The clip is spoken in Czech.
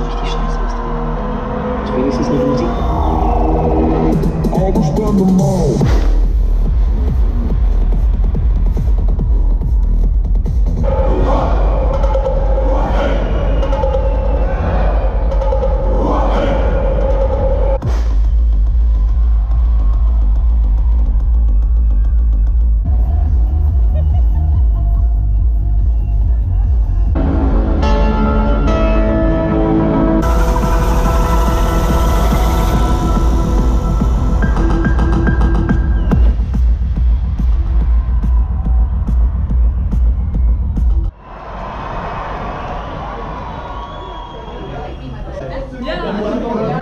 Richtig scheiße ist, dann. Ich wenigstens eine Musik. All the. Ya. Yeah.